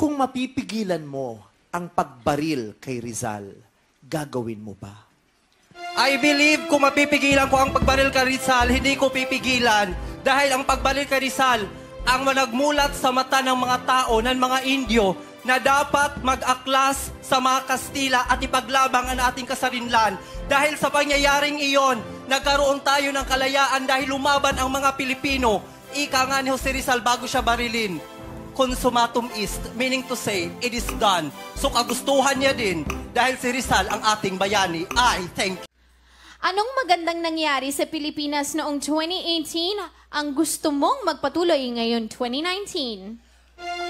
Kung mapipigilan mo ang pagbaril kay Rizal, gagawin mo ba? I believe kung mapipigilan ko ang pagbaril kay Rizal, hindi ko pipigilan. Dahil ang pagbaril kay Rizal, ang nagmulat sa mata ng mga tao, ng mga Indio, na dapat mag-aklas sa mga Kastila at ipaglabang ang ating kasarinlan. Dahil sa pangyayaring iyon, nagkaroon tayo ng kalayaan dahil lumaban ang mga Pilipino. Ika nga ni Jose Rizal bago siya barilin. Consumatum ist, meaning to say, it is done. So kagustuhan niya din dahil si Rizal ang ating bayani. I thank you. Anong magandang nangyari sa Pilipinas noong 2018 ang gusto mong magpatuloy ngayon 2019?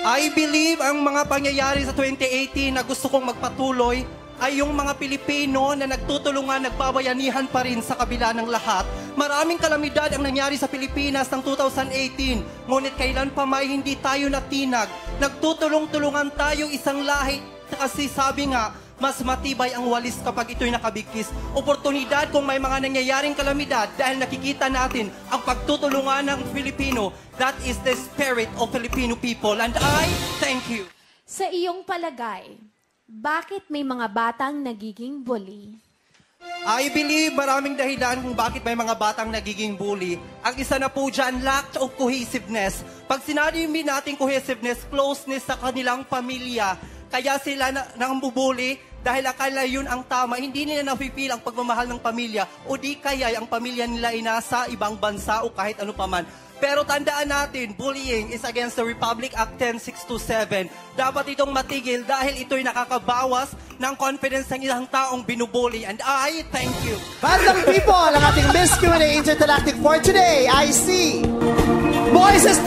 I believe ang mga pangyayari sa 2018 na gusto kong magpatuloy ay yung mga Pilipino na nagtutulungan, nagbabayanihan pa rin sa kabila ng lahat. Maraming kalamidad ang nangyari sa Pilipinas ng 2018, ngunit kailan pa may hindi tayo natinag. Nagtutulong-tulungan tayo isang lahi kasi sabi nga, mas matibay ang walis kapag ito'y nakabigkis. Oportunidad kung may mga nangyayaring kalamidad dahil nakikita natin ang pagtutulungan ng Filipino. That is the spirit of Filipino people. And I thank you. Sa iyong palagay, bakit may mga batang nagiging bully? I believe maraming dahilan kung bakit may mga batang nagiging bully. Ang isa na po dyan, lack of cohesiveness. Pag sinabi natin cohesiveness, closeness sa kanilang pamilya, kaya sila na, nambubuli dahil akala yun ang tama. Hindi nila napipil ang pagmamahal ng pamilya o di kaya ang pamilya nila ay nasa ibang bansa o kahit ano paman. Pero tandaan natin, bullying is against the Republic Act 10627. Dapat itong matigil dahil ito'y nakakabawas ng confidence ng isang taong binubully. And I thank you. Bandang people, ang ating Miss Q&A Intergalactic for today, I see Moises! Moises